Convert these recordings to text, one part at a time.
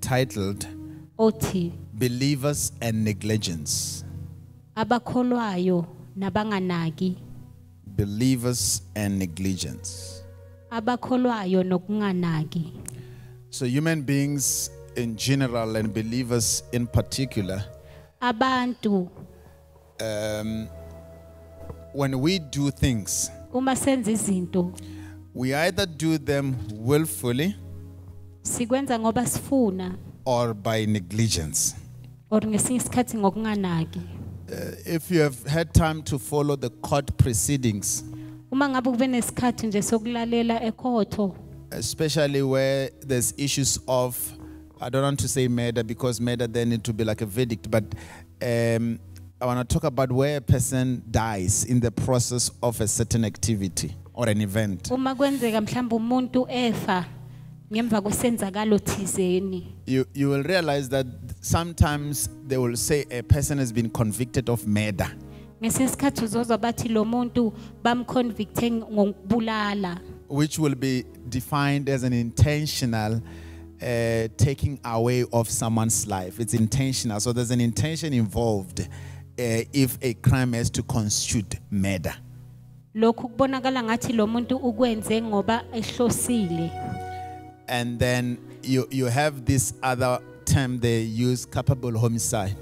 titled othi Believers and Negligence. abakholwayo nabanganaki Believers and Negligence. abakholwayo nokunganaki So, human beings in general and believers in particular, abantu um, when we do things, uma senza izinto we either do them willfully sikwenza ngoba sifuna or by negligence. or ngesinye isikhathi ngokunganaki If you have had time to follow the court proceedings, uma ngabe kube nesikhathi nje sokulalela ekhotho especially where there's issues of, I don't want to say murder because murder then need to be like a verdict, but um, I want to talk about where a person dies in the process of a certain activity or an event. uma kwenzeka mhlawumbe umuntu efa ngemva kwesenzakalo thizeni You, you will realize that sometimes they will say a person has been convicted of murder. ngesinye isikhathi uzozwa bathi lo muntu bamconvicte ngokubulala which will be defined as an intentional uh, taking away of someone's life. It's intentional. So there's an intention involved uh, if a crime has to constitute murder. lokhu kubonakala ngathi lo muntu ukwenze ngoba ehlosile And then you, you have this other term they use culpable homicide.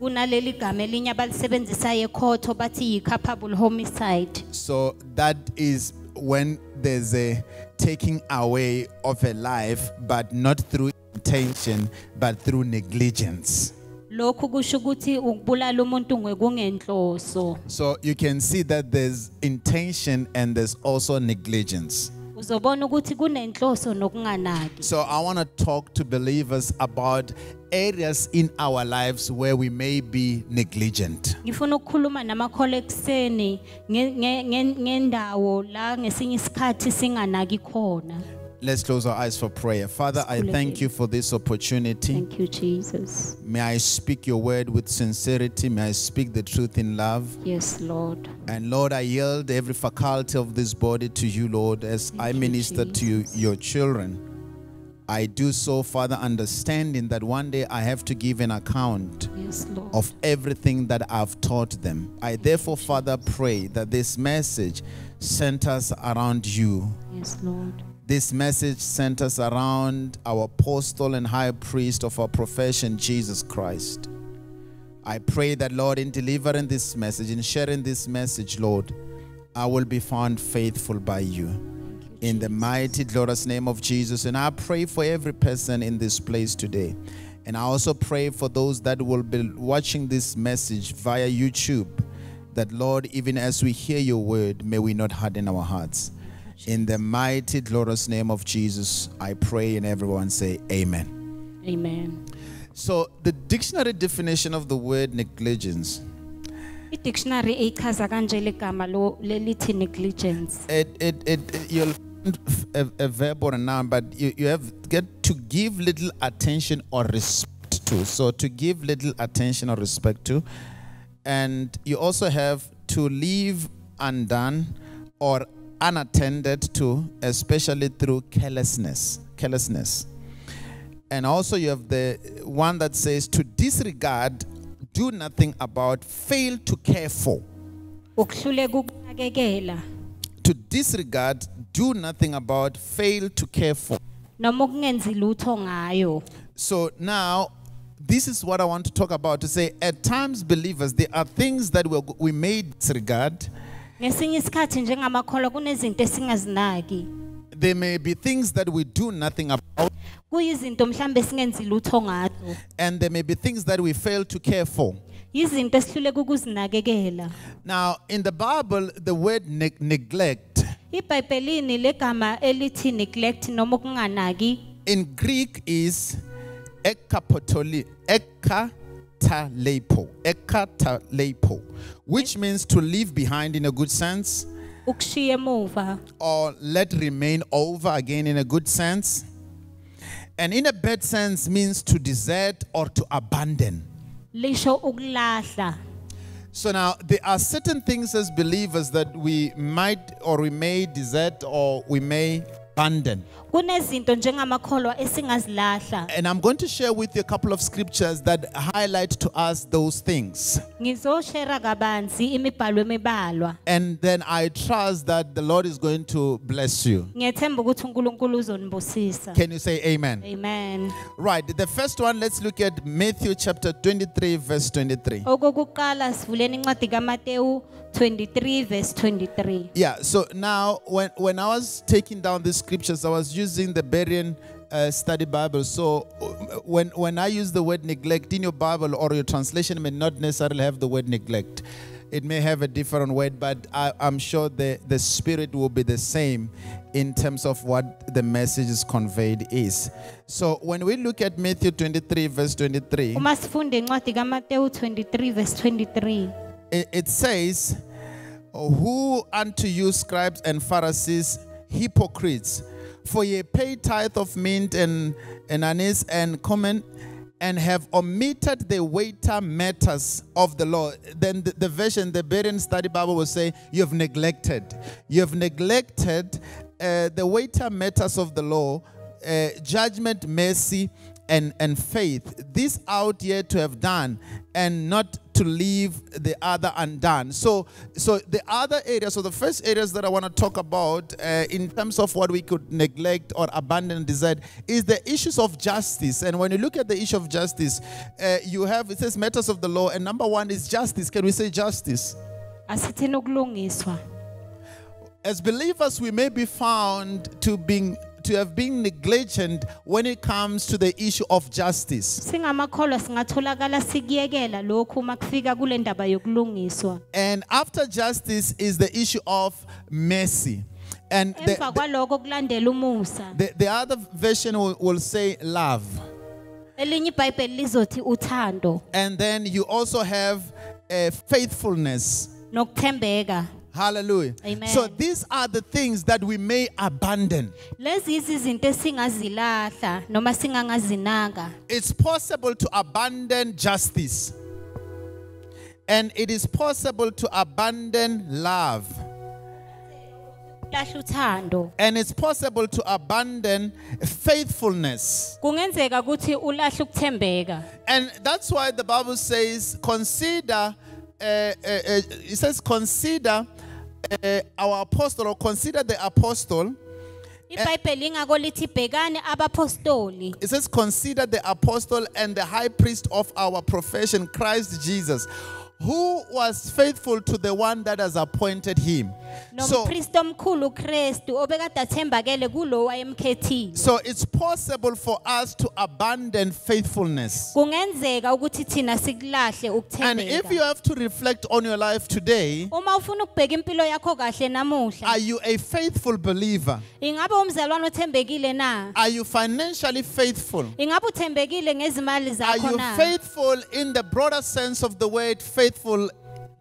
kunaleli gama elinye abalisebenzisayo ekhotho bathi yi-capable homicide So that is when there's a taking away of a life, but not through intention, but through negligence. lokhu kusho ukuthi ukubulala umuntu ngekungenhloso So you can see that there's intention and there's also negligence. Uzobona ukuthi kunenhloso nokunganaki So I want to talk to believers about areas in our lives where we may be negligent. ngifuna ukukhuluma namakhola ekuseni nge- nge- nge- ngendawo la ngesinye isikhathi singanaki khona Let's close our eyes for prayer. Father, I thank you for this opportunity. thank you jesus May I speak your word with sincerity. May I speak the truth in love. yes lord And Lord, I yield every faculty of this body to you, Lord, as I you, minister to you, your children. I do so, Father, understanding that one day I have to give an account yes of everything that I've taught them. I therefore, Father, pray that this message centers around you. yes lord This message centers around our apostle and high priest of our profession, Jesus Christ. I pray that, Lord, in delivering this message, in sharing this message, Lord, I will be found faithful by you. In the mighty, glorious name of Jesus. And I pray for every person in this place today. And I also pray for those that will be watching this message via YouTube, that, Lord, even as we hear your word, may we not harden our hearts. In the mighty, glorious name of Jesus, I pray, and everyone say, Amen. amen. So, the dictionary definition of the word negligence. I-dictionary ichaza kanje legama lo lelithi negligence. It, it, it, you'll find a, a verb or a noun, but you, you have get to give little attention or respect to. So to give little attention or respect to, and you also have to leave undone or unattended to, especially through carelessness. Carelessness. And also you have the one that says to disregard, do nothing about, fail to care for. to disregard, do nothing about, fail to care for. noma ukungenzi lutho ngayo So now, this is what I want to talk about to say at times, believers, there are things that we, we may disregard. Ngesinye isikhathi njengamakholwa kunezinto esingazinaki. There may be things that we do nothing about, kuyizinto mhlambe esingenzi lutho ngazo and there may be things that we fail to care for. yizinto esihluleka ukuzinakekela. Now, in the Bible, the word neg- neglect ibhayibhelini legama elithi neglect noma ukunganaki in Greek is ekapotoli, ekatalepo, ekatalepo, which means to leave behind in a good sense, or let remain over again in a good sense. And in a bad sense means to desert or to abandon. So now there are certain things as believers that we might or we may desert or we may abandon. Kunezinto njengamakholwa esingazilahla And I'm going to share with you a couple of scriptures that highlight to us those things. ngizoshera kabanzi imibhalo emibalwa And then I trust that the Lord is going to bless you. ngiyethemba ukuthi uNkulunkulu uzonibusisa Can you say amen? amen Right. The first one, let's look at Matthew chapter 23, verse 23. okokuqala sivuleni incwadi kaMateyu 23 verse 23 Yeah, so now when, when I was taking down these scriptures, I was using the Berean uh, study Bible. So uh, when, when I use the word neglect in your Bible or your translation may not necessarily have the word neglect. It may have a different word, but I, I'm sure the, the spirit will be the same in terms of what the message is conveyed is. So when we look at Matthew 23, verse 23, uma sifunde incwadi kaMateyu 23 verse 23 it, it says, Who unto you, scribes and Pharisees, hypocrites, for ye pay tithe of mint and, and anise and cumin, and have omitted the weightier matters of the law. Then the, the version, the Berean Study Bible will say, You have neglected. You have neglected uh, the weightier matters of the law, uh, judgment, mercy, and, and faith. This out yet to have done, and not to leave the other undone. So, so the other areas, so the first areas that I want to talk about uh, in terms of what we could neglect or abandon and decide is the issues of justice. And when you look at the issue of justice, uh, you have it says matters of the law, and number one is justice. Can we say justice? As believers, we may be found to being to have been negligent when it comes to the issue of justice. singamakholwa singatholakala sikuyekela lokhu uma kufika kule ndaba yokulungiswa And after justice is the issue of mercy. And the, emva kwaloko kulandela umusa the, the other version will, will say love. elinye ibhayibheli lizothi uthando And then you also have uh, faithfulness. nokuthembeka Hallelujah. Amen. So these are the things that we may abandon. lezi izinto esingazilahla noma singangazinaka It's possible to abandon justice. And it is possible to abandon love. And it's possible to abandon faithfulness. kungenzeka ukuthi ulahle ukuthembeka And that's why the Bible says, consider, uh, uh, uh, it says, consider uh, our apostle or consider the apostle. ibhayibheli ingako lithi bhekani abapostoli It says, consider the apostle and the high priest of our profession, Christ Jesus, who was faithful to the one that has appointed him. So, nompristi omkhulu ukrestu obekade athembakele kulo wayemkhethile so it's possible for us to abandon faithfulness. kungenzeka ukuthi thina sikulahle And if you ukuthembeka have to reflect on your life today, uma ufuna ukubheka impilo yakho kahle namuhla are you a faithful believer? ingabe umzalwane othembekile na Are you financially faithful? ingabe uthembekile ngezimali Are zakho you na faithful in the broader sense of the word faithful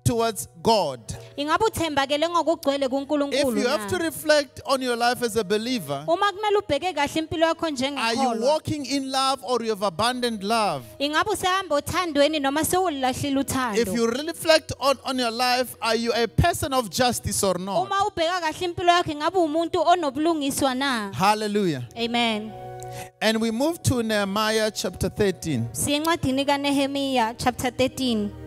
towards God? ingabe uthembakele ngokugcwele If you have to reflect on your life as a believer, uma kumele ubheke kahle impilo yakho are you walking in love or you have abandoned love? ingabe usahamba othandweni noma sewulilahlile If you reflect on, on your life, are you a person of justice or not? uma ubheka kahle impilo yakho ingabe umuntu onobulungiswa na Hallelujah. amen And we move to Nehemiah chapter 13. siye chapter 13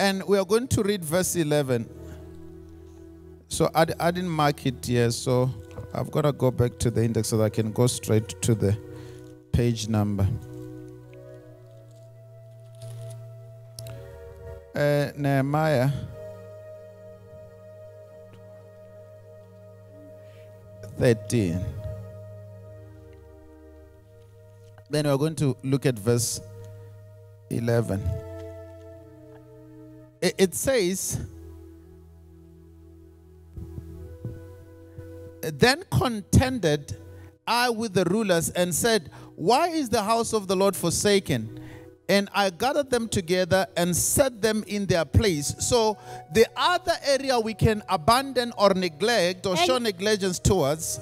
And we are going to read verse 11. So I, I didn't mark it here, so I've got to go back to the index so that I can go straight to the page number. Uh, Nehemiah 13. Then we're going to look at verse 11 it it says, Then contended I with the rulers and said, Why is the house of the Lord forsaken? And I gathered them together and set them in their place. So, the other area we can abandon or neglect or show negligence towards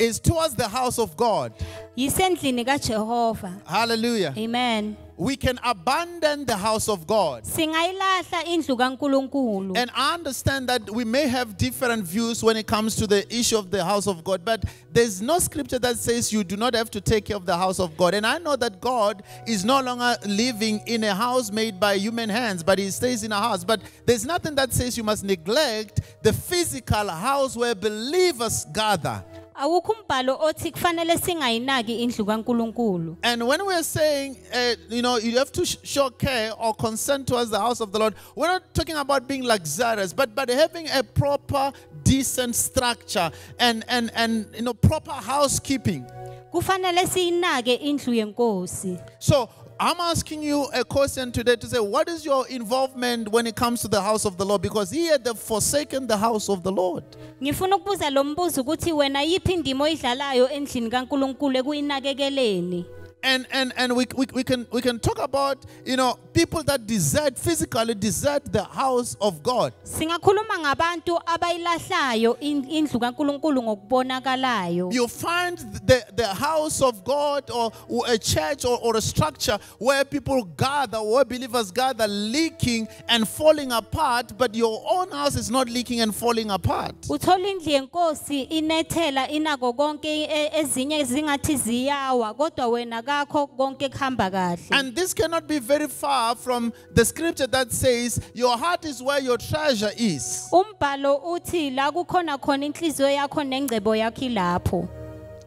enye indawo esingabonisa ukunganaki kuyo is towards the house of God. yisendlini kaJehova Hallelujah. amen We can abandon the house of God. singayilahla indlu kaNkuluNkulu And I understand that we may have different views when it comes to the issue of the house of God, but there's no scripture that says you do not have to take care of the house of God. And I know that God is no longer living in a house made by human hands, but He stays in a house. But there's nothing that says you must neglect the physical house where believers gather. Awukho umbhalo othi kufanele singayinaki indlu kaNkuluNkulu And when we're saying, uh, you know, you have to sh- show care or consent towards the house of the Lord, we're not talking about being luxurious, but but having a proper, decent structure and and and you know proper housekeeping. kufanele siyinake indlu yenkosi So I'm asking you a question today to say, what is your involvement when it comes to the house of the Lord? Because here they've forsaken the house of the Lord. ngifuna ukuthi wena yiphi oyidlalayo endlini kaNkuluNkulu ekuyinakekeleni And and and we, we, we can we can talk about you know people that desert physically desert the house of God. singakhuluma ngabantu abayilahlayo indlu kaNkuluNkulu ngokubonakalayo you find the, the house of God or, or a church or, or a structure where people gather, where believers gather, leaking and falling apart, but your own house is not leaking and falling apart. uthola indlu yenkosi inethela inako konke ezinye zingathi ziyawa kodwa wena kakho konke kuhamba kahle And this cannot be very far from the scripture that says, Your heart is where your treasure is. umbhalo uthi la kukhona khona inhliziyo yakho nengcebo yakho ilapho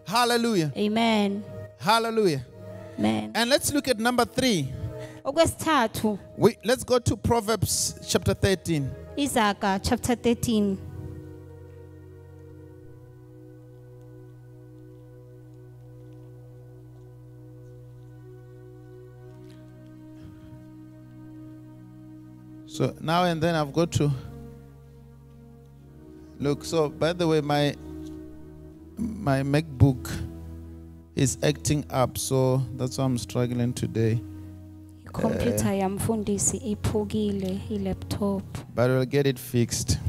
Hallelujah. amen Hallelujah. amen And let's look at number three. We, let's go to Proverbs chapter 13. izaga chapter 13 So now and then I've got to look. So by the way, my my MacBook is acting up, so that's why I'm struggling today. Computer ikhompyutha eh. yamfundisi iphukile ilaptop But we'll get it fixed.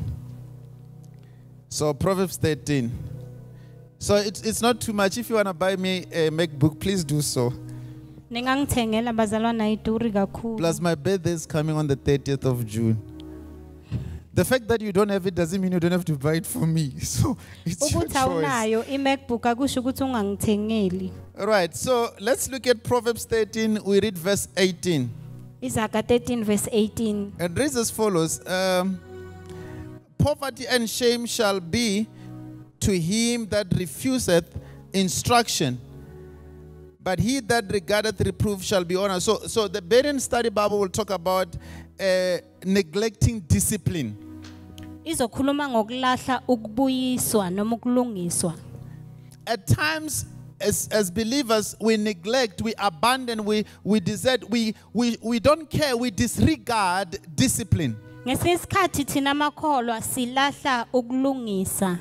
So Proverbs 13. So it's it's not too much. If you want to buy me a MacBook, please do so. Ningangithengela bazalwana ayiduri kakhulu Plus my birthday is coming on the 30th of June. The fact that you don't have it doesn't mean you don't have to buy it for me. So it's your ukuthi choice. awunayo i-macbook akusho ukuthi ungangithengeli All right, so let's look at Proverbs 13. We read verse 18. izaga 13 verse 18 It reads as follows um, Poverty and shame shall be to him that refuseth instruction, but he that regardeth reproof shall be honored. So, so the Berean Study Bible will talk about uh, neglecting discipline. izokhuluma ngokulahla ukubuyiswa noma ukulungiswa At times, as, as believers, we neglect, we abandon, we, we desert, we, we, we don't care, we disregard discipline. ngesinye isikhathi thina amakholwa silahla ukulungisa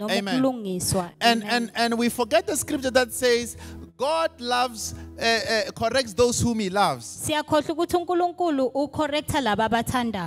Amen. And, and, and we forget the scripture that says, God loves, uh, uh, corrects those whom he loves. siyakhohlwa ukuthi uNkulunkulu ucorrecta laba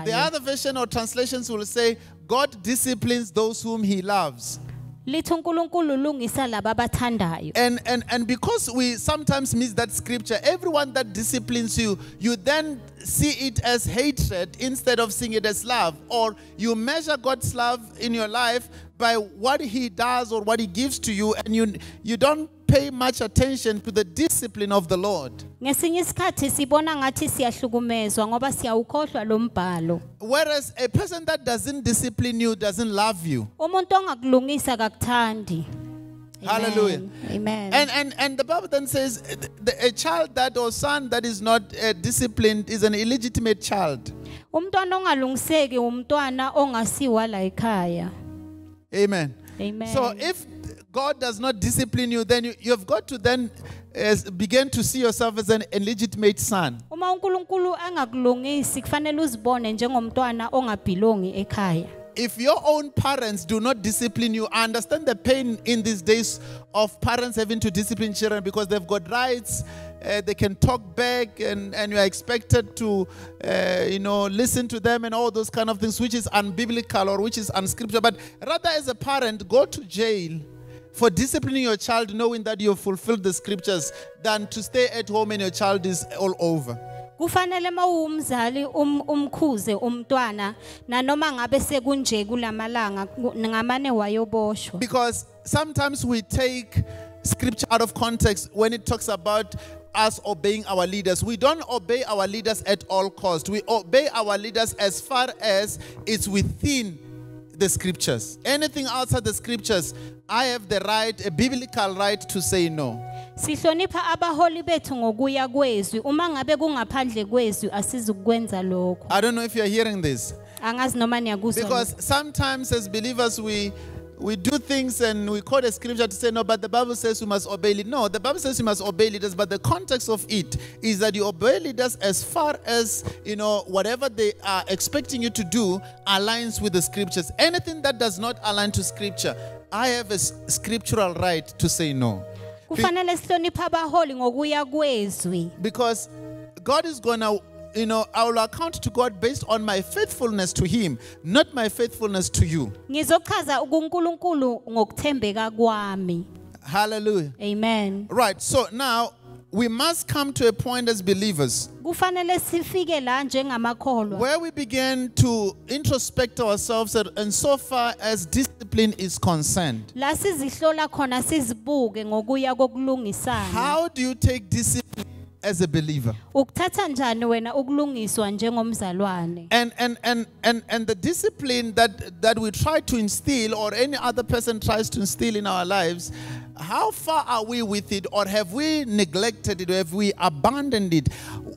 The other version or translations will say, God disciplines those whom he loves. lithi uNkulunkulu ulungisa laba abathandayo And, and, and because we sometimes miss that scripture, everyone that disciplines you, you then see it as hatred instead of seeing it as love. Or you measure God's love in your life by what he does or what he gives to you, and you, you don't pay much attention to the discipline of the Lord. ngesinye isikhathi sibona ngathi siyahlukumezwa ngoba siyawukhohlwa lo mbhalo Whereas a person that doesn't discipline you doesn't love you. umuntu ongakulungisa kakuthandi Amen. Hallelujah. amen And, and, and the Bible then says uh, the, a child that or son that is not uh, disciplined is an illegitimate child. umntwana ongalungiseki umntwana ongasiwa la ekhaya Amen. amen So if God does not discipline you, then you, you've got to then uh, begin to see yourself as an illegitimate son. uma uNkulunkulu angakulungisi kufanele uzibone njengomntwana ongabhilongi ekhaya If your own parents do not discipline you, I understand the pain in these days of parents having to discipline children because they've got rights, uh, they can talk back, and, and you are expected to, uh, you know, listen to them and all those kind of things, which is unbiblical or which is unscriptural. But rather, as a parent, go to jail for disciplining your child knowing that you have fulfilled the scriptures than to stay at home and your child is all over. kufanele mawumzali um, umkhuze umntwana nanoma ngabe sekunje kulamalanga ngamane wayoboshwa Because sometimes we take scripture out of context when it talks about us obeying our leaders. We don't obey our leaders at all cost. We obey our leaders as far as it's within the scriptures. Anything outside the scriptures, I have the right, a biblical right to say no. sihlonipha abaholi bethu ngokuya kwezwi uma ngabe kungaphandle kwezwi asizukwenza lokho I don't know if you're hearing this. angazi noma niyakuzwa Because sometimes as believers we we do things and we quote a scripture to say no, but the Bible says we must obey leaders. No, the Bible says you must obey leaders, but the context of it is that you obey leaders as far as you know whatever they are expecting you to do aligns with the scriptures. Anything that does not align to scripture, I have a scriptural right to say no. kufanele sihloniphe abaholi ngokuya kwezwi because God is gonna, you know, I will account to God based on my faithfulness to Him, not my faithfulness to you. ngizochaza kuNkulunkulu ngokuthembeka kwami Hallelujah. amen Right. So now we must come to a point as believers kufanele sifike la njengamakholwa where we begin to introspect ourselves and, so far as discipline is concerned. la sizihlola khona sizibuke ngokuya kokulungisana How do you take discipline as a believer? ukuthatha njani wena ukulungiswa njengomzalwane And and and and and the discipline that that we try to instill or any other person tries to instill in our lives, how far are we with it or have we neglected it or have we abandoned it?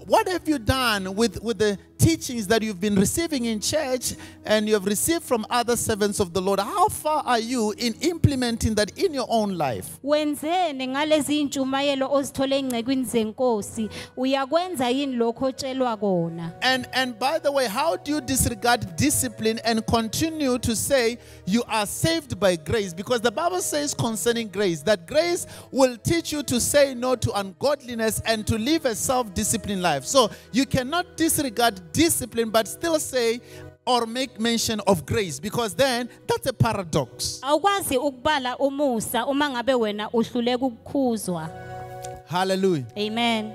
What have you done with, with the teachings that you've been receiving in church and you have received from other servants of the Lord? How far are you in implementing that in your own life? wenzeni ngalezi intshumayelo ozithole engcekwini zenkosi uyakwenza yini lokho otshelwa kona And and by the way, how do you disregard discipline and continue to say you are saved by grace? Because the Bible says concerning grace that grace will teach you to say no to ungodliness and to live a self-disciplined life. So you cannot disregard discipline but still say or make mention of grace because then that's a paradox. awukwazi ukubala umusa uma ngabe wena uhluleka ukukhuzwa Hallelujah. amen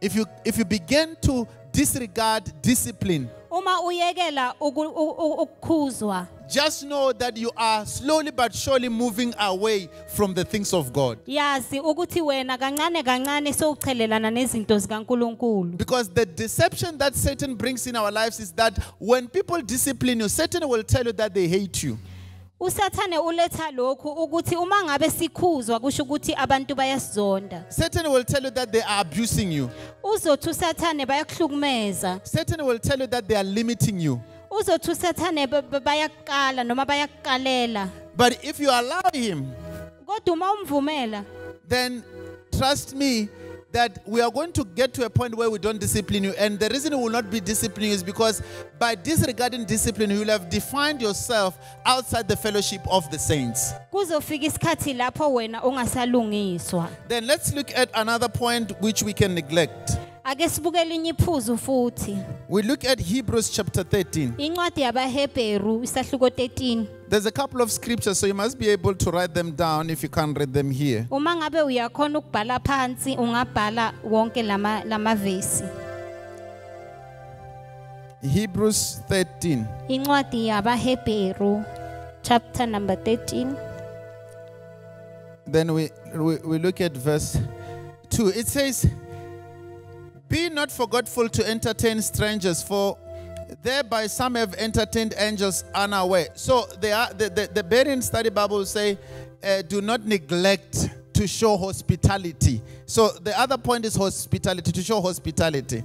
If you if you begin to disregard discipline, uma uyekela ukukhuzwa just know that you are slowly but surely moving away from the things of God. yazi ukuthi wena kancane kancane sowuchelelana nezinto zikaNkuluNkulu Because the deception that Satan brings in our lives is that when people discipline you, Satan will tell you that they hate you. usathane uletha lokhu ukuthi uma ngabe sikhuzwa kusho ukuthi abantu bayasizonda Satan will tell you that they are abusing you. uzothi usathane bayakuhlukumeza Satan will tell you that they are limiting you. Uzothi usathane ba- ba- noma bayakukalela But if you allow him, kodwa uma umvumela then trust me that we are going to get to a point where we don't discipline you. And the reason we will not be disciplining you is because by disregarding discipline, you will have defined yourself outside the fellowship of the saints. kuzofika isikhathi lapho wena ungasalungiswa Then let's look at another point which we can neglect. Ake sibuke elinye iphuzu futhi We look at Hebrews chapter 13. incwadi yabahebheru isahluko 13 There's a couple of scriptures, so you must be able to write them down if you can't read them here. uma ngabe uyakhona ukubhala phansi ungabhala wonke lama lamavesi Hebrews 13. incwadi yabahebheru chapter number 13 Then we, we, we look at verse 2. It says, Be not forgetful to entertain strangers, for thereby some have entertained angels unaware. So they are, the, the, the Berean Study Bible will say, uh, Do not neglect to show hospitality. So the other point is hospitality, to show hospitality.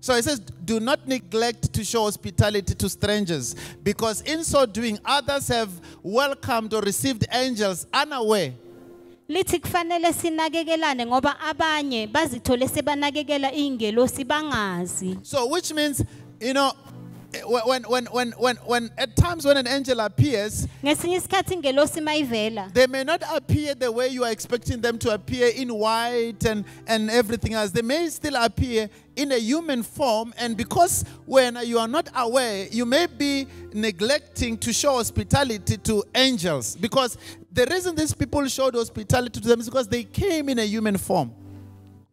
So it says, do not neglect to show hospitality to strangers, because in so doing, others have welcomed or received angels unaware. Lithi kufanele sinakekelane ngoba abanye bazithole sebanakekela ingelosi bangazi. So, which means, you know, eh, when, when, when, when, when at times when an angel appears, ngesinye isikhathi ingelosi mayivela they may not appear the way you are expecting them to appear in white and, and everything else. They may still appear in a human form, and because when you are not aware, you may be neglecting to show hospitality to angels because the reason these people showed hospitality to them is because they came in a human form.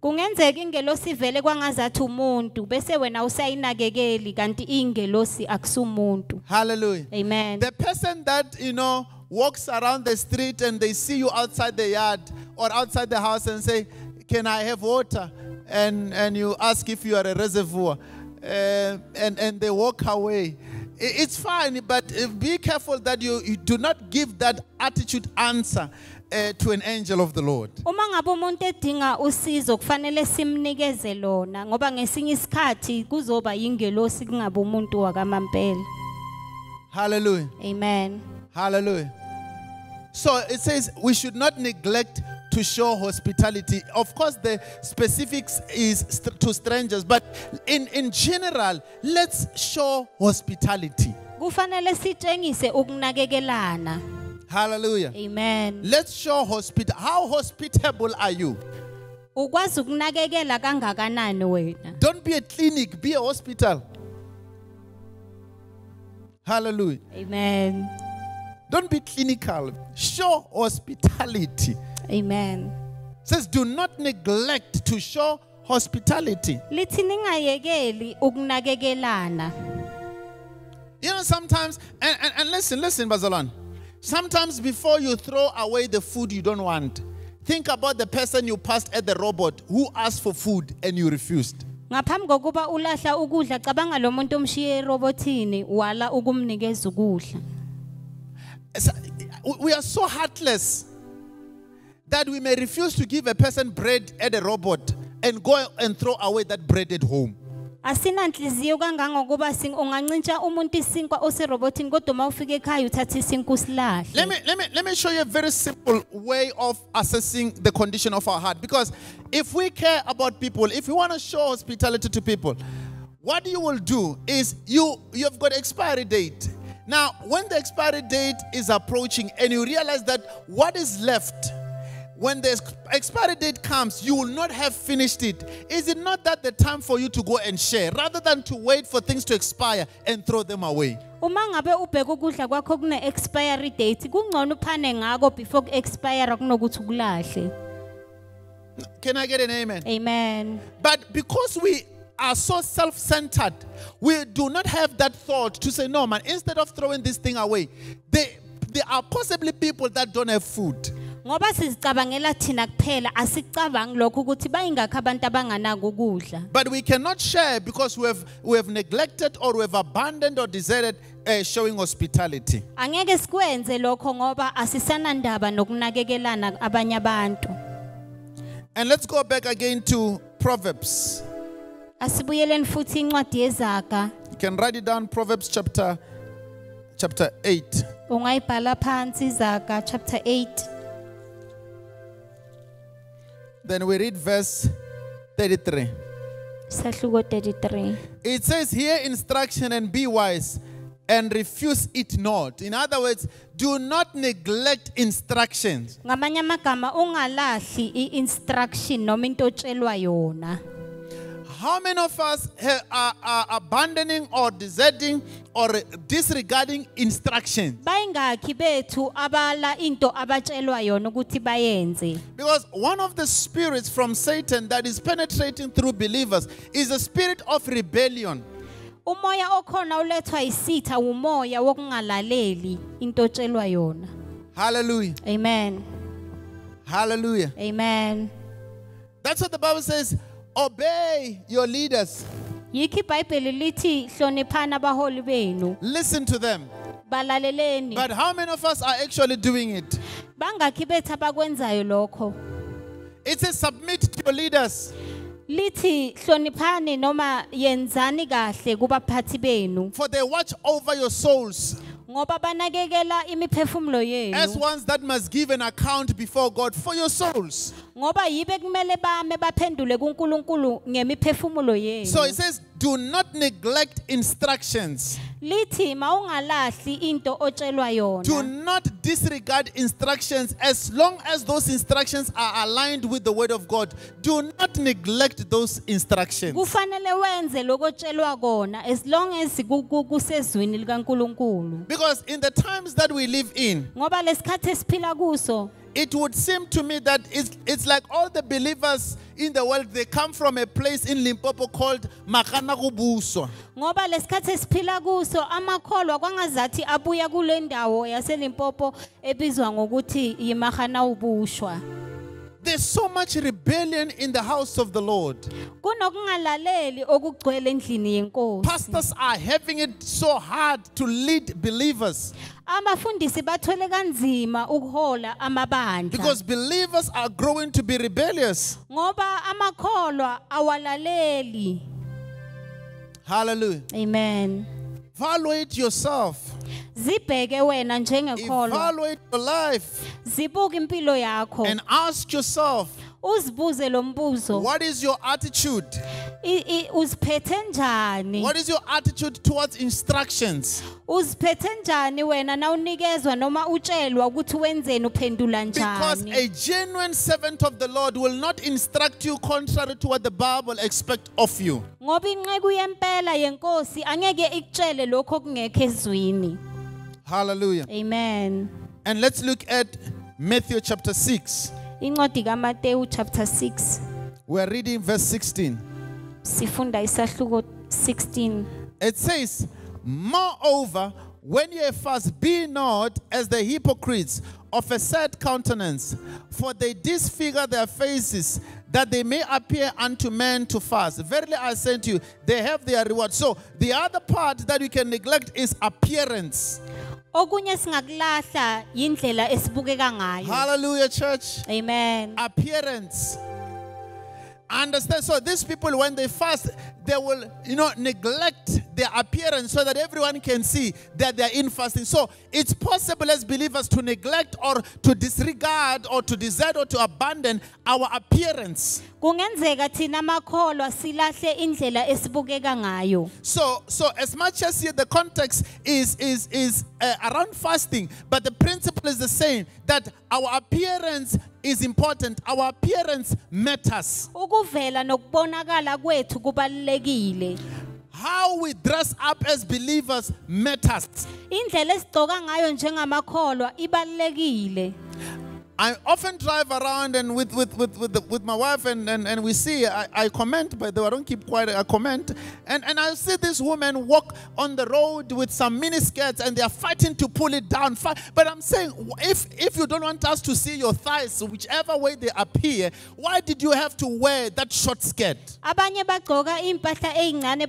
Kungenzeka ingelosi ivele kwangazathi umuntu bese wena usayinakekeli kanti ingelosi akusumuntu Hallelujah. amen The person that, you know, walks around the street and they see you outside the yard or outside the house and say, Can I have water? And, and you ask if you are a reservoir. Uh, and, and they walk away. It's fine, but uh, be careful that you, you do not give that attitude answer uh, to an angel of the Lord. uma ngabe umuntu edinga usizo kufanele simnikeze lona ngoba ngesinye isikhathi kuzoba yingelosi kungabe umuntu wakamampela Hallelujah. amen Hallelujah. So it says we should not neglect to show hospitality. Of course, the specifics is st- to strangers, but in, in general, let's show hospitality. kufanele sitshengise ukunakekelana Hallelujah. amen Let's show hospital. How hospitable are you? ukwazi ukunakekela kangakanani wena Don't be a clinic, be a hospital. Hallelujah. amen Don't be clinical. Show hospitality. amen says, do not neglect to show hospitality. lithi ningayekeli ukunakekelana You know, sometimes, and, and, and listen, listen, Bazalon. Sometimes before you throw away the food you don't want, think about the person you passed at the robot who asked for food and you refused. ngaphambi kokuba ulahla ukudla cabanga lo muntu omshiye wala ukumnikeza ukudla We are so heartless that we may refuse to give a person bread at a robot and go and throw away that bread at home. Asinanhliziyo kangangokuba ungancintsha umuntu isinkwa kodwa uma ufika ekhaya uthatha isinkwa Let me, let, me, let me show you a very simple way of assessing the condition of our heart. Because if we care about people, if we want to show hospitality to people, what you will do is you you've got expiry date. Now, when the expiry date is approaching and you realize that what is left when the ex- expiry date comes, you will not have finished it. Is it not that the time for you to go and share rather than to wait for things to expire and throw them away? uma ngabe ubheka ukudla kwakho kune-expiry date kungcono uphane ngako before kunokuthi ukulahle Can I get an amen? amen But because we are so self centered, we do not have that thought to say, no, man, instead of throwing this thing away, they, there are possibly people that don't have food. Ngoba sizicabangela thina kuphela asicabangi lokho ukuthi bayingakho abantu abanganako ukudla But we cannot share because we have, we have neglected or we have abandoned or deserted uh, showing hospitality. angeke sikwenze lokho ngoba asisanandaba nokunakekelana abanye abantu And let's go back again to Proverbs. asibuyeleni futhi incwadi yezaga You can write it down, Proverbs chapter, chapter 8. ungayibhala phansi izaga chapter 8 Then we read verse 33. sahluko 33 It says, Hear instruction and be wise, and refuse it not. In other words, do not neglect instructions. ngamanye amagama ungalahli i-instruction noma into otshelwa yona How many of us are, are abandoning or deserting or disregarding instructions? bayingakhi bethu abala into abatshelwa yona ukuthi bayenze Because one of the spirits from Satan that is penetrating through believers is a spirit of rebellion. umoya okhona ulethwa umoya wokungalaleli into otshelwa yona Hallelujah. amen Hallelujah. amen That's what the Bible says. Obey your leaders, yikho ibhayibheli lithi hloniphani abaholi benu. Listen to them. balaleleni. But how many of us are actually doing it? bangakhi bethu abakwenzayo lokho. It says, submit to your leaders, lithi hloniphani noma yenzani kahle kubaphathi benu. For they watch over your souls. Ngoba banakekela imiphefumulo as yenu ones that must give an account before God for your souls. Ngoba yibe kumele bame baphendule kuNkulunkulu ngemiphefumulo So it yenu says, do not neglect instructions, lithi mawungalahli into otshelwa do yona not disregard instructions as long as those instructions are aligned with the word of God. Do not neglect those instructions. kufanele wenze lokotshelwa kona as long as ku- ku- kusezwini likaNkuluNkulu Because in the times that we live in, ngoba lesikhathi esiphila kuso it would seem to me that it's, it's like all the believers in the world, they come from a place in Limpopo called Makanakubuso. ngoba lesikhathi esiphila kuso amakholwa kwangazathi abuya kule ndawo yaseLimpopo ebizwa ngokuthi yimahana ubushwa There's so much rebellion in the house of the Lord. kunokungalaleli okugcwele endlini yenkosi Pastors are having it so hard to lead believers abafundisi bathwele kanzima ukuhola amabandla because believers are growing to be rebellious. ngoba amakholwa awalaleli Hallelujah. amen Evaluate yourself. Zibheke wena njengekholwa. Evaluate your life. Zibuka impilo yakho. And ask yourself, uzibuze lo mbuzo. what is your attitude? I- i- uziphethe njani? What is your attitude towards instructions? uziphethe njani wena na unikezwa noma utshelwa ukuthi wenzeni uphendula Because njani? a genuine servant of the Lord will not instruct you contrary to what the Bible expects of you. ngoba inqeku yempela yenkosi angeke ikutshele lokho okungekho ezwini. Hallelujah. amen And let's look at Matthew chapter 6. incwadi kaMateyu chapter 6 We're reading verse 16. sifunda isahluko 16 It says, Moreover, when ye fast, be not as the hypocrites of a sad countenance, for they disfigure their faces, that they may appear unto men to fast. Verily I say to you, they have their reward. So the other part that we can neglect is appearance. Okunye singakulahla indlela esibukeka ngayo Hallelujah, church. amen appearance. Understand? So these people, when they fast, they will, you know, neglect their appearance so that everyone can see that they are in fasting. So it's possible as believers to neglect or to disregard or to desert or to abandon our appearance. kungenzeka thina amakholwa silahle indlela esibukeka ngayo So, so as much as here the context is is is uh, around fasting, but the principle is the same that our appearance is important. Our appearance matters. ukuvela nokubonakala kwethu kubalulekile How we dress up as believers matters. indlela esigcoka ngayo njengamakholwa ibalulekile I often drive around and with with with with, the, with my wife and, and, and we see I, I comment by the way I don't keep quiet I comment. And and I see this woman walk on the road with some mini skirts and they are fighting to pull it down. But I'm saying if if you don't want us to see your thighs whichever way they appear why did you have to wear that short skirt? Abanye bagcoka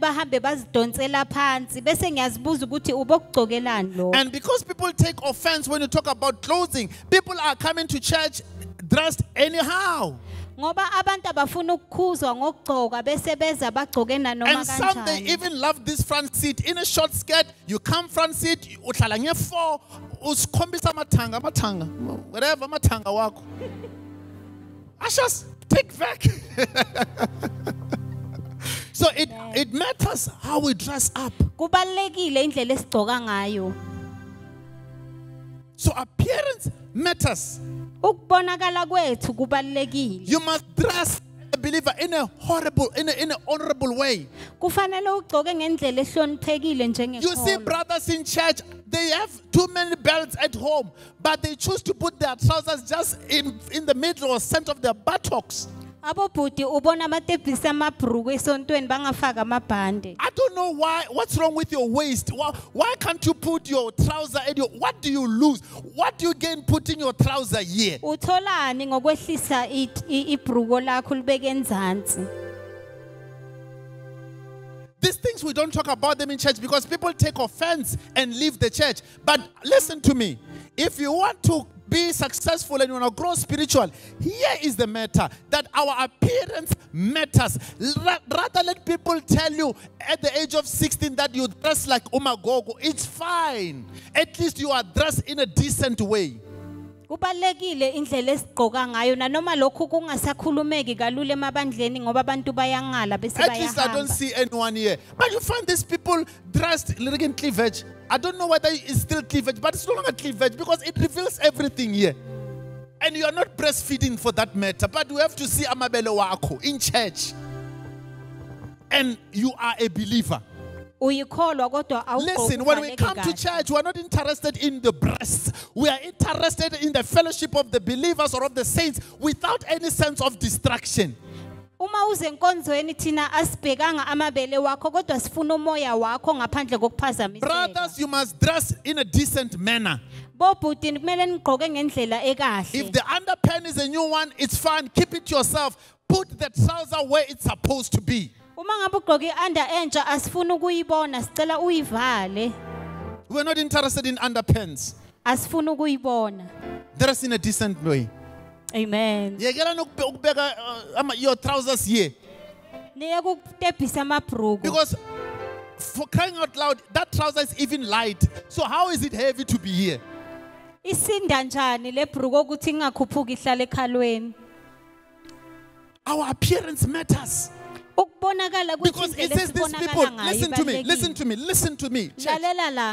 bahambe bazidonsela phansi bese ngiyazibuza ukuthi ubokugcokelani lo and because people take offense when you talk about clothing people are coming to church dressed anyhow ngoba abantu abafuna ukukhuzwa ngokugcoka bese beza bagcoke nanoma And some they even love this front seat. In a short skirt, you come front seat, uhlala nge-4, usikhombisa amathanga, amathanga, whatever amathanga wakho. Ushers, take back. so it, it matters how we dress up. kubalulekile indlela esigcoka ngayo So appearance matters. Ukubonakala kwethu kubalulekile You must dress a believer in a horrible, in a, in an honorable way. kufanele ugcoke ngendlela ehloniphekile You see brothers in church, they have too many belts at home, but they choose to put their trousers just in, in the middle or center of their buttocks. Abobhuti ubona amatebhisi amabhruku esontweni bangafaki amabhande I don't know why. What's wrong with your waist? Why, why can't you put your trouser at your? What do you lose? What do you gain putting your trouser here? utholani ngokwehlisa ibhruko lakho libeke enzansi These things we don't talk about them in church because people take offense and leave the church. But listen to me. If you want to be successful and you want to grow spiritual, here is the matter that our appearance matters. Rather let people tell you at the age of 16 that you dress like Umagogo. It's fine. At least you are dressed in a decent way. Kubalekile indlela esigqoka ngayo nanoma lokhu kungasakhulumeki kalula emabandleni ngoba abantu bayangala bese At least I don't bayahamba see anyone here. But you find these people dressed like in cleavage. I don't know whether it's still cleavage, but it's no longer cleavage because it reveals everything here. And you are not breastfeeding for that matter, but we have to see amabele wako in church. And you are a believer. Uyikholwa kodwa awugqoki Listen, when we come to church, we are not interested in the breasts. We are interested in the fellowship of the believers or of the saints without any sense of distraction. uma uze enkonzweni thina asibhekanga amabele wakho kodwa sifuna umoya wakho ngaphandle you must dress in a decent manner. bobhuti kumele nigqoke ngendlela If the underpan is a new one, it's fine. Keep it yourself. Put the trouser where it's supposed to be. Uma ngabe ugqoke i-under entsha asifuni ukuyibona sicela uyivale We're not interested in underpants. asifuni ukuyibona Dress in a decent way. amen Yekela nokube- ukubeka, uh, ama- your trousers here. niye kutebhisa amabhruku Because for crying out loud, that trouser is even light. So how is it heavy to be here? isinda njani le bhruku ukuthi ingakhuphuki ihlale ekhalweni Our appearance matters. Because it says these people, listen to me, listen to me, listen to me. church.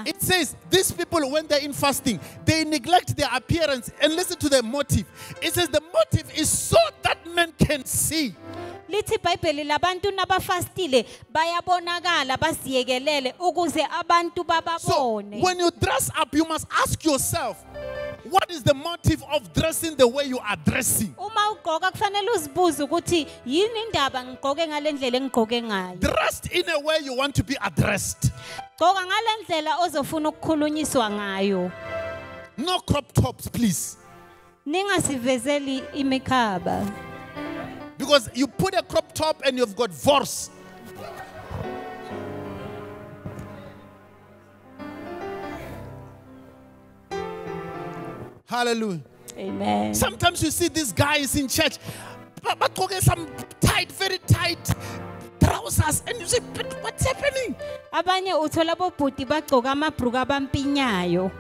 It says these people, when they're in fasting, they neglect their appearance and listen to their motive. It says the motive is so that men can see. lithi ibhayibheli labantu nabafastile bayabonakala basiyekelele ukuze abantu So when you dress up, you must ask yourself, what is the motive of dressing the way you are dressing? uma ugqoka kufanele uzibuze ukuthi yini indaba ngigqoke ngale engigqoke ngayo Dressed in a way you want to be addressed. gqoka ngale ozofuna ukukhulunyiswa ngayo No crop tops, please. ningasivezeli imikhaba Because you put a crop top and you've got force. Hallelujah. amen Sometimes you see these guys in church, but but okay, some tight, very tight trousers, and you say, but what's happening? abanye uthola bobhuti bagcoka amabhruku abampinyayo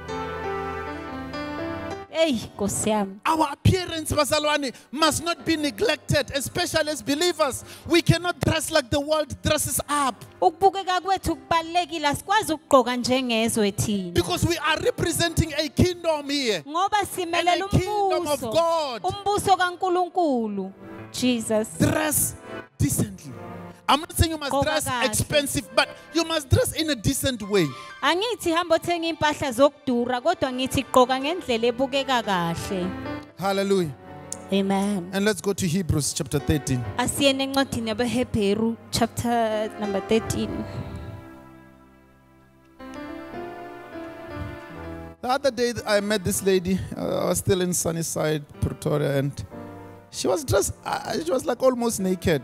yami Our appearance, Bazalwane, must not be neglected, especially as believers. We cannot dress like the world dresses up because we are representing a kingdom here. And a kingdom of God. Jesus Dress decently. I'm not saying you must dress expensive, but you must dress in a decent way. angithi hamba othenga impahla zokudura kodwa ngithi gqoka ngendlela ebukeka kahle Hallelujah. amen And let's go to Hebrews chapter 13. asiyene encwadini yabeHebheru chapter number 13 The other day, I met this lady. uh, I was still in Sunnyside, Pretoria, and she was dressed, uh, she was like almost naked.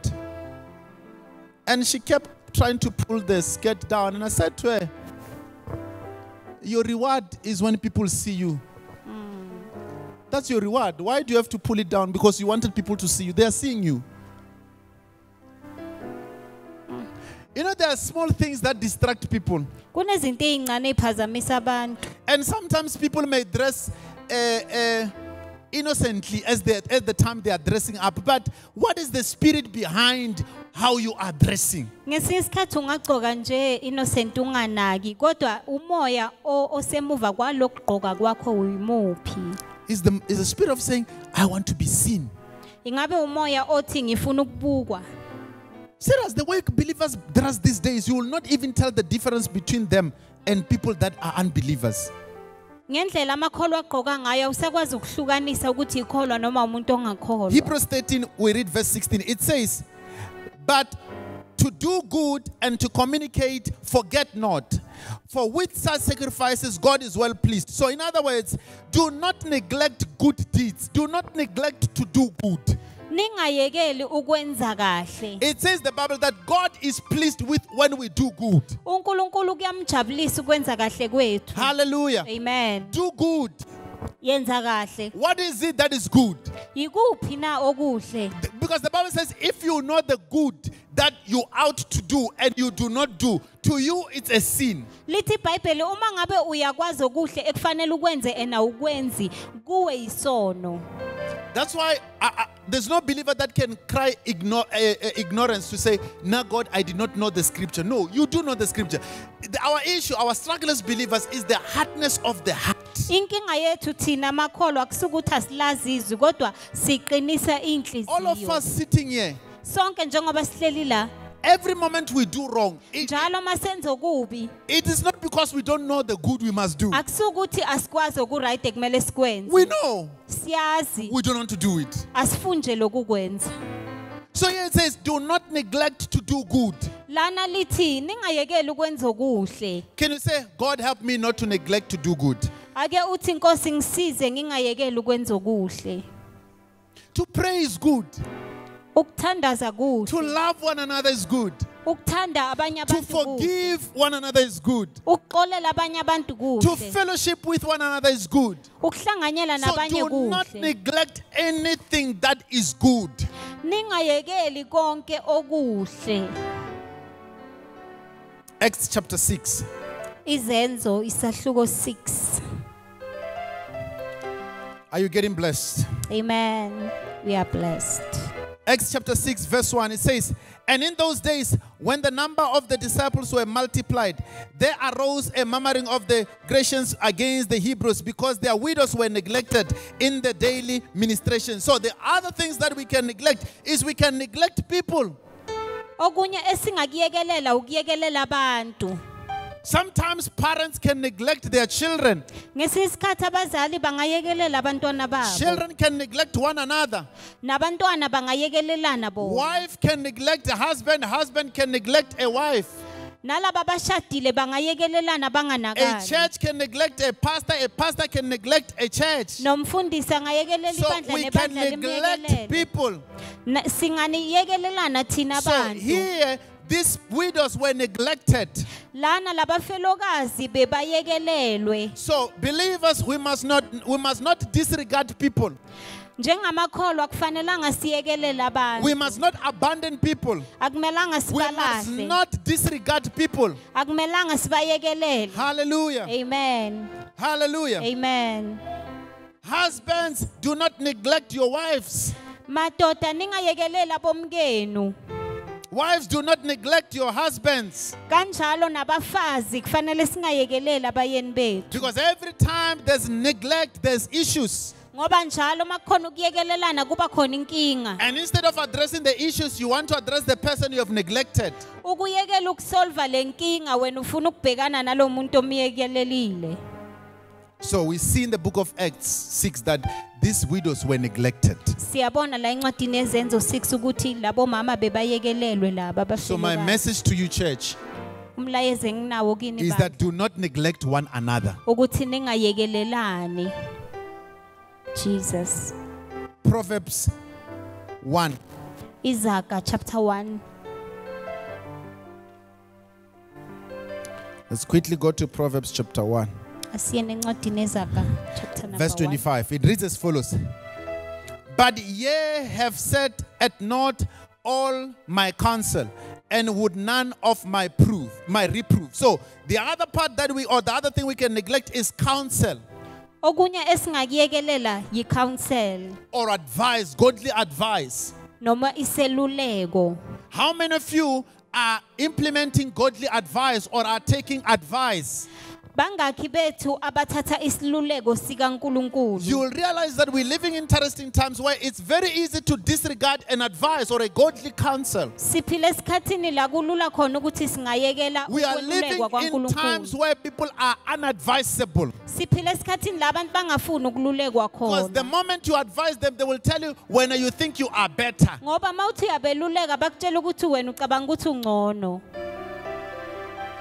And she kept trying to pull the skirt down. And I said to her, Your reward is when people see you. That's your reward. Why do you have to pull it down? Because you wanted people to see you. They are seeing you. You know, there are small things that distract people. kunezinto ezincane eziphazamisa abantu And sometimes people may dress uh, uh, innocently as they at the time they are dressing up. But what is the spirit behind how you are dressing? ngesinye isikhathi ungagcoka nje innocent unganaki kodwa umoya osemuva kwalokhu gqoka kwakho uyimuphi Is the is the spirit of saying, I want to be seen. ingabe umoya othi ngifuna ukubukwa Serious, the way believers dress these days, you will not even tell the difference between them and people that are unbelievers. ngendlela amakholwa agqoka ngayo usakwazi ukuhlukanisa ukuthi ikholwa noma umuntu ongakholwa Hebrews 13, we read verse 16. It says, But to do good and to communicate, forget not. For with such sacrifices, God is well pleased. So, in other words, do not neglect good deeds. Do not neglect to do good. ningayekeli ukwenza kahle It says the Bible that God is pleased with when we do good. uNkulunkulu kuyamjabulisa ukwenza kahle kwethu Hallelujah. amen Do good. Yenza kahle What is it that is good? yikuphi na okuhle Because the Bible says, if you know the good, that you out to do and you do not do, to you it's a sin. lithi ibhayibheli uma ngabe uyakwazi okuhle ekufanele ukwenze ena ukwenzi kuwe yisono That's why uh, uh, there's no believer that can cry ignore, uh, uh, ignorance to say, "No, God, I did not know the scripture." No, you do know the scripture. The- our issue, our struggle as believers, is the hardness of the heart. inkinga yethu thina makholwa kusukuthi asilazi izwi kodwa siqinisa All of us sitting here, sonke njengoba sihleli la every moment we do wrong, it, njalo masenze okubi it is not because we don't know the good we must do. akusukuthi asikwazi okurayide kumele sikwenze We know siyazi we don't want to do it. So here it says, "Do not neglect to do good." lana lithi ningayekeli ukwenza okuhle Can you say, "God help me not to neglect to do good"? ake uthi inkosi ngisize ngingayekeli ukwenza okuhle To pray is good. Ukuthandaza To love one another is good. ukuthanda abanye To kuhle forgive one another is good. ukuxolela abanye abantu To fellowship with one another is good. ukuhlanganyela So nabanye do not neglect anything that is good. ningayekeli konke okuhle Acts chapter 6. izenzo isahluko 6 Are you getting blessed? amen we are blessed Acts chapter 6, verse 1, it says, And in those days, when the number of the disciples were multiplied, there arose a murmuring of the Grecians against the Hebrews because their widows were neglected in the daily ministration. So, the other things that we can neglect is we can neglect people. Sometimes parents can neglect their children, ngesinye isikhathi abazali bangayekelela abantwana babo children can neglect one another. nabantwana bangayekelelana bona Wife can neglect a husband, husband can neglect a wife. nalaba abashadile bangayekelelana A church can neglect a pastor, a pastor can neglect a church. nomfundisi angayekelela So ibandla we can nebandla neglect limyekelele people. Na- singaniyekelelana thina So here, these widows were neglected. lana labafelokazi bebayekelelwe So believers, we must not we must not disregard people. njengamakholwa akufanelanga siyekelele We abantu must not abandon people. akumelanga We must sibalahle not disregard people. akumelanga sibayekelele Hallelujah. amen Hallelujah. amen Husbands, do not neglect your wives. madoda ningayekeleli abomkenu Wives, do not neglect your husbands. kanjalo nabafazi kufanele singayekeleli abayeni bethu Because every time there's neglect, there's issues. ngoba njalo makukhona ukuyekelelana kuba khona inkinga And instead of addressing the issues, you want to address the person you have neglected. ukuyekela ukusolva le nkinga wena ufuna ukubhekana nalo muntu omuyekelelile So we see in the book of Acts 6 that these widows were neglected. siyabona la encwadini yezenzo 6 ukuthi labo mama bebayekelelwe laba So my message to you, church, umlayezo enginawo kini is that do not neglect one another. ukuthi ningayekelelani Jesus Proverbs 1. Izaga chapter 1 Let's quickly go to Proverbs chapter 1, asiyene encwadini yezaga chapter number verse 25. It reads as follows But ye have set at naught all my counsel, and would none of my proof, my reproof. So the other part that we, or the other thing we can neglect is counsel okunye esingakuyekelela yi-counsel or advice, godly advice. noma iseluleko How many of you are implementing godly advice or are taking advice? Bangakhi bethu abathatha isiluleko sikankulunkulu You will realize that we're living in interesting times where it's very easy to disregard an advice or a godly counsel. siphile esikhathini la kulula khona ukuthi singayekela We are living in times where people are unadvisable. siphile esikhathini la abantu bangafuni ukululekwa Because the moment you advise them, they will tell you when you think you are better. ngoba uma uthi uyabeluleka bakutshela ukuthi wena ucabanga ukuthi ungcono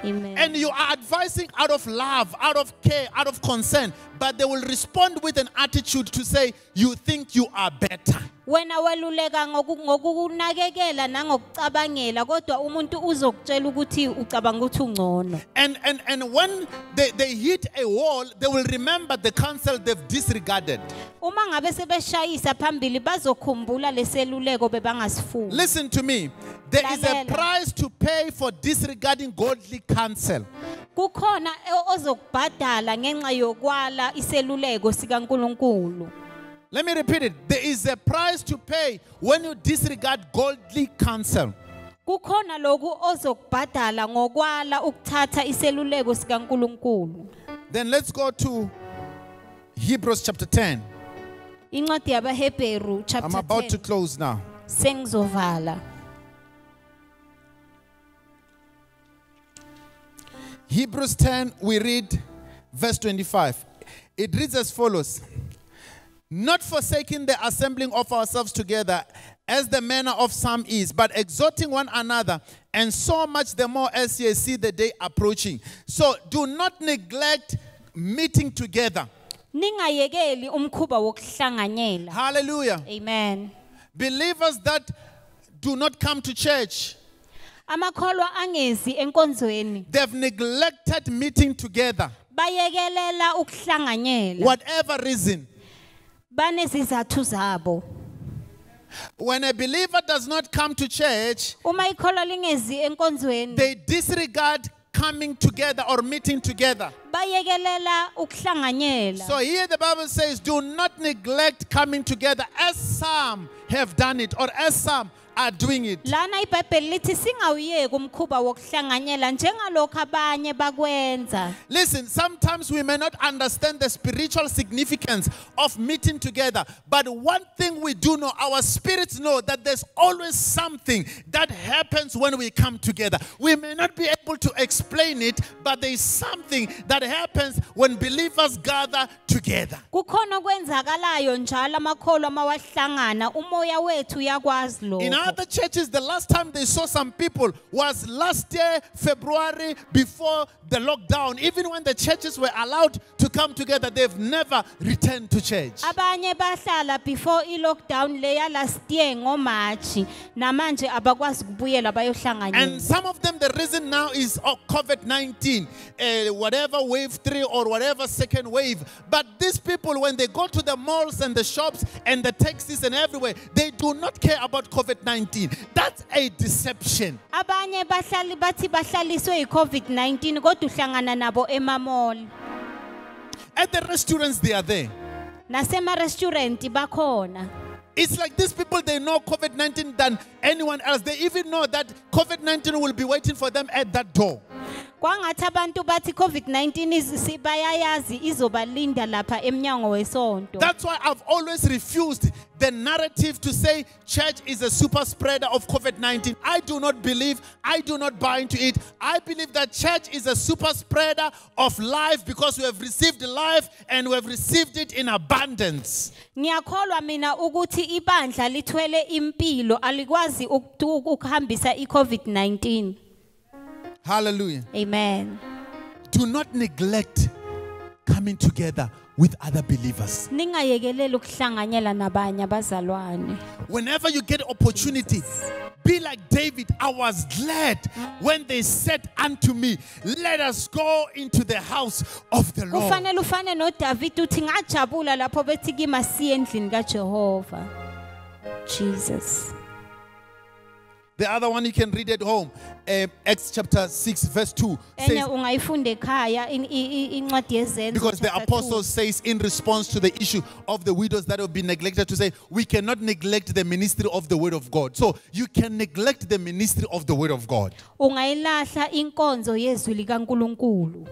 amen And you are advising out of love, out of care, out of concern, but they will respond with an attitude to say, You think you are better. Wena weluleka ngoku- ngokukunakekela nangokucabangela kodwa umuntu uzokutshela ukuthi ucabanga ukuthi ungcono And, and, and when they, they hit a wall, they will remember the counsel they've disregarded. uma ngabe sebeshayisa phambili bazokhumbula leseluleko bebangasifuni Listen to me. There is a Lalela. price to pay for disregarding godly counsel. kukhona e- ozokubhadala ngenxa yokwala iseluleko sikaNkuluNkulu Let me repeat it. There is a price to pay when you disregard godly counsel. kukhona lokhu ozokubhadala ngokwala ukuthatha iseluleko sikaNkuluNkulu Then let's go to Hebrews chapter 10. incwadi yabaHebheru I'm chapter about to 10 close now. sengizovala Hebrews 10, we read verse 25. It reads as follows Not forsaking the assembling of ourselves together, as the manner of some is, but exhorting one another, and so much the more as ye see the day approaching. So do not neglect meeting together. ningayekeli umkhuba wokuhlanganyela Hallelujah. amen Believers that do not come to church, amakholwa angezi enkonzweni they've neglected meeting together, bayekelela ukuhlanganyela whatever reason. Banezizathu zabo When a believer does not come to church, uma ikholwa lingezi enkonzweni they disregard coming together or meeting together. bayekelela ukuhlanganyela So here the Bible says, do not neglect coming together as some have done it or as some are doing it. lana ibhayibheli lithi singawuyeki umkhuba wokuhlanganyela njengalokhu abanye bakwenza Listen, sometimes we may not understand the spiritual significance of meeting together, but one thing we do know, our spirits know that there's always something that happens when we come together. We may not be able to explain it, but there's something that happens when believers gather together. kukhona okwenzakalayo njalo amakholwa mawahlangana umoya wethu uyakwazi lokho other churches, the last time they saw some people was last year, February, before the lockdown. Even when the churches were allowed to come together, they've never returned to church. abanye bahlala before i-lockdown leya last year ngomashi namanje abakwazi kubuyela And some of them, the reason now is oh, COVID 19, uh, whatever wave three or whatever second wave. But these people, when they go to the malls and the shops and the taxis and everywhere, they do not care about COVID 19. That's a deception. abanye bahlali bathi bahlaliswe i-covid-19 kodwa uhlangana nabo emamall At the restaurants, they are there. nasema-restaurant bakhona It's like these people, they know COVID 19 than anyone else. They even know that COVID 19 will be waiting for them at that door. Kwangathi abantu bathi i-covid-19 iz- bayayazi izobalinda lapha emnyango wesonto That's why I've always refused the narrative to say church is a super spreader of COVID 19. I do not believe, I do not buy into it. I believe that church is a super spreader of life because we have received life and we have received it in abundance. ngiyakholwa mina ukuthi ibandla lithwele impilo alikwazi ukuhambisa i-covid-19 Hallelujah. amen Do not neglect coming together with other believers. ningayekeleli ukuhlanganyela nabanye abazalwane Whenever you get opportunity, be like David. I was glad when they said unto me, Let us go into the house of the Lord. kufanele The other one you can read at home, uh, Acts chapter 6, verse 2 says, because the apostle says in response to the issue of the widows that have been neglected to say we cannot neglect the ministry of the word of god. So you can neglect the ministry of the word of god. Ungayilahla inkonzo yezwi likankulunkulu.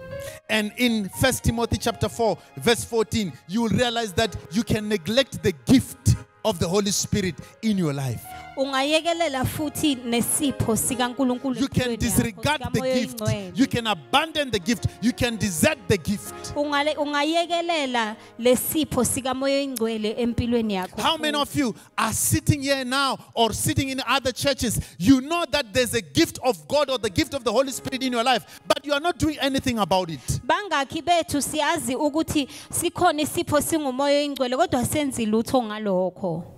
And in first timothy chapter 4 verse 14 you will realize that you can neglect the gift of the holy spirit in your life ungayekelela futhi nesipho sikankulunkulu you can disregard the gift. you can abandon the gift. You can desert the gift. Ungayekelela lesipho sikamoya oyingcwele empilweni yakho How many of you are sitting here now or sitting in other churches? You know that there's a gift of God or the gift of the Holy Spirit in your life, but you are not doing anything about it. bangakhi bethu siyazi ukuthi sikhona isipho singumoya oyingcwele kodwa senzi lutho ngalokho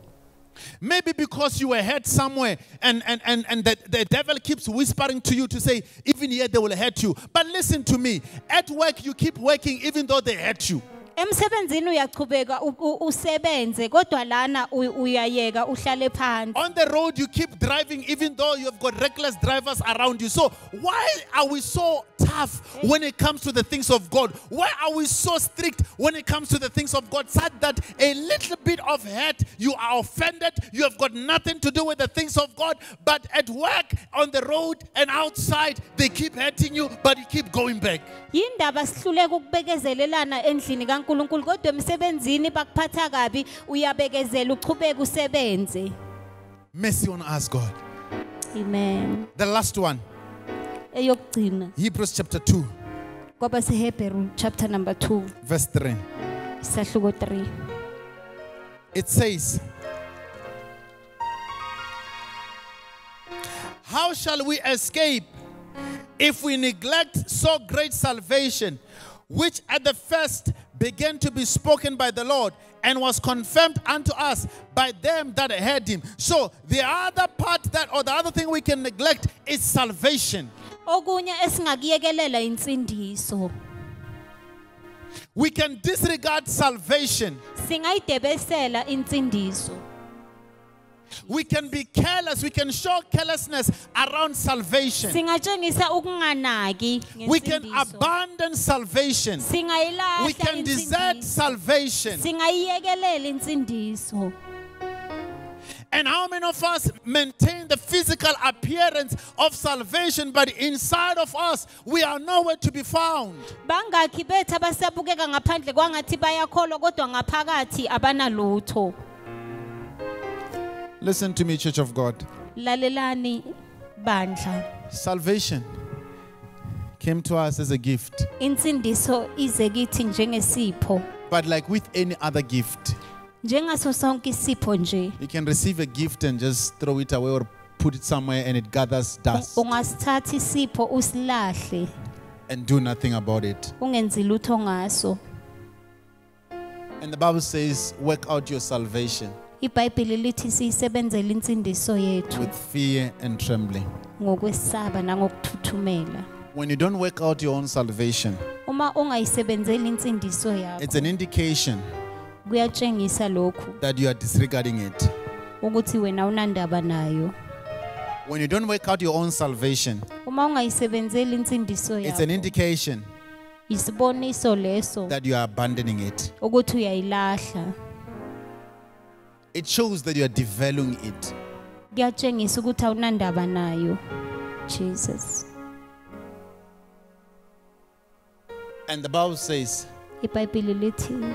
Maybe because you were hurt somewhere and, and, and, and the, the devil keeps whispering to you to say, even here they will hurt you. But listen to me. At work, you keep working even though they hurt you. Emsebenzini uyachubeka u- u- usebenze kodwa lana uyayeka uhlale phansi On the road, you keep driving even though you've got reckless drivers around you. So, why are we so tough when it comes to the things of God? Why are we so strict when it comes to the things of God? Such that a little bit of hurt, you are offended, you have got nothing to do with the things of God. But at work, on the road, and outside, they keep hurting you, but you keep going back. yindaba sihluleka ukubekezelelana endlini kaNkuluNkulu kodwa emsebenzini bakuphatha kabi uyabekezela uchubeke usebenze. Mercy on us, God. amen. The last one, eyokugcina. Hebrews chapter 2, kwaba seHebrew chapter number 2 verse 3. isahluko 3 It says, How shall we escape if we neglect so great salvation, which at the first began to be spoken by the Lord and was confirmed unto us by them that heard him? So, the other part that, or the other thing we can neglect is salvation. okunye esingakuyekelela insindiso We can disregard salvation. singayidebesela insindiso We can be careless. We can show carelessness around salvation. singatshengisa ukunganaki We can abandon salvation. We can desert salvation. singayiyekelela insindiso And how many of us maintain the physical appearance of salvation, but inside of us, we are nowhere to be found? bangakhi bethu abasabukeka ngaphandle kwangathi bayakholwa kodwa ngaphakathi abanalutho Listen to me, Church of God. lalelani bandla Salvation came to us as a gift, insindiso ize kithi njengesipho. But like with any other gift, njengaso sonke isipho nje you can receive a gift and just throw it away or put it somewhere and it gathers dust. Ungasithatha isipho usilahle. And do nothing about it. ungenzi lutho ngaso. And the Bible says, work out your salvation ibhayibheli lithi siyisebenzele insindiso yethu with fear and trembling. ngokwesaba nangokuthuthumela When you don't work out your own salvation, uma ungayisebenzeli insindiso it's yakho an indication kuyatshengisa lokhu that you are disregarding it. ukuthi wena unandaba nayo When you don't work out your own salvation, uma ungayisebenzeli insindiso it's an yakho indication isiboniso leso that you are abandoning it. ukuthi uyayilahla It shows that you are devaluing it. kuyatshengisa ukuthi awunandaba nayo Jesus And the Bible says ibhayibheli lithi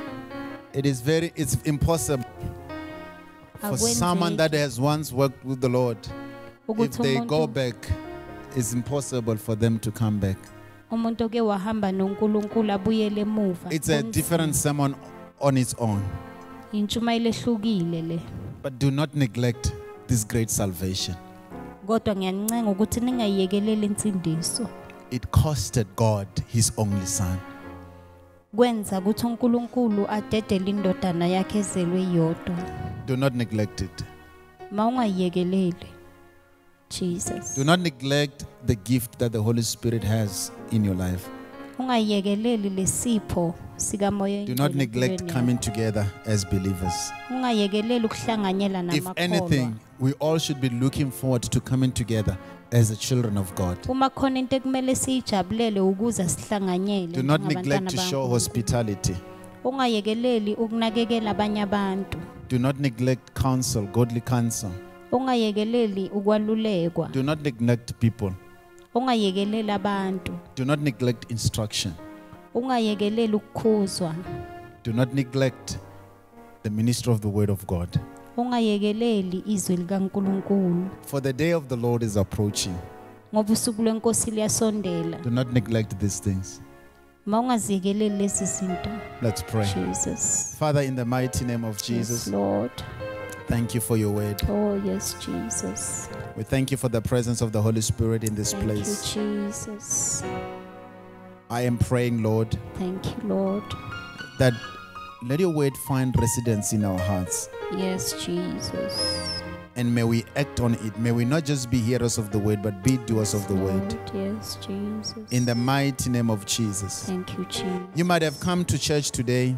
it is very it's impossible for someone that has once worked with the Lord. If they go back, it's impossible for them to come back. umuntu oke wahamba noNkulunkulu abuyele emuva It's a different sermon on its own. Intshumayelo ehlukile le But do not neglect this great salvation. kodwa ngiyanincenga ukuthi ningayiyekeleli insindiso It costed God his only son. kwenza ukuthi uNkulunkulu adedele indodana yakhe ezelwe yodwa Do not neglect it. mawungayiyekeleli Jesus Do not neglect the gift that the Holy Spirit has in your life. Ungayiyekeleli lesipho Do not neglect coming together as believers. ungayekeleli ukuhlanganyela If namakholwa anything, we all should be looking forward to coming together as the children of God. uma khona into ekumele siyijabulele ukuze sihlanganyele Do not neglect to show hospitality. ungayekeleli ukunakekela abanye abantu Do not neglect counsel, godly counsel. ungayekeleli ukwalulekwa Do not neglect people. Ungayekeleli abantu Do not neglect instruction. ungayekeleli ukukhuzwa Do not neglect the ministry of the word of God. ungayekeleli izwi likaNkuluNkulu For the day of the Lord is approaching. ngoba usuku lwenkosi liyasondela Do not neglect these things. lezi zinto Let's pray. Jesus Father, in the mighty name of jesus yes Lord thank you for your word. oh yes Jesus We thank you for the presence of the Holy Spirit in this thank place. you Jesus I am praying, Lord, thank you Lord that let your word find residence in our hearts. Yes, Jesus. And may we act on it. May we not just be hearers of the word, but be doers of the word. Yes, Jesus. In the mighty name of Jesus. Thank you, Jesus. You might have come to church today,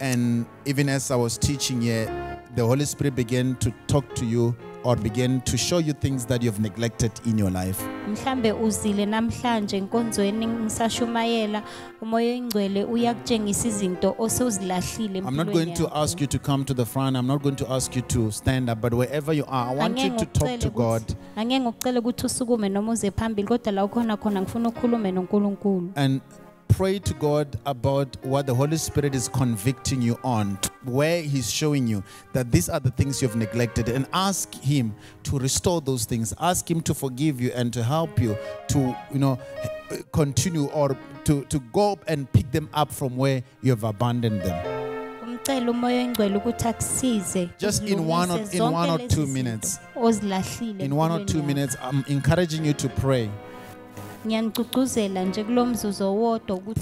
and even as I was teaching here, the Holy Spirit begin to talk to you or begin to show you things that you've neglected in your life. mhlambe uzile namhlanje enkonzweni ngisashumayela umoya oyingcwele uyakutshengisa izinto osezilahlile I'm not going to ask you to come to the front. I'm not going to ask you to stand up, but wherever you are, I want you to talk to God angeke ngikucela ukuthi usukume noma uze phambili kodwa la ukhona khona ngifuna ukhulume noNkulunkulu and pray to God about what the Holy Spirit is convicting you on, where He's showing you that these are the things you've neglected, and ask Him to restore those things. Ask Him to forgive you and to help you to, you know, continue or to, to go and pick them up from where you have abandoned them. umcela umoya oyingcwele ukuthi akusize Just in one or- in one or two minutes. In one or two minutes, I'm encouraging you to pray.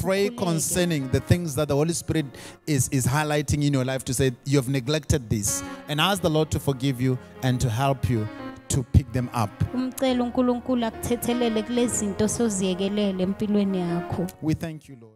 Pray concerning the things that the Holy Spirit is, is highlighting in your life to say, You have neglected this. And ask the Lord to forgive you and to help you to pick them up. umcela uNkulunkulu akuthethelele kulezi zinto soziyekelele empilweni yakho We thank you, Lord.